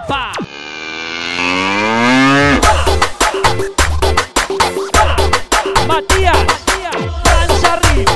papá. Matías, Matías, Danza arriba.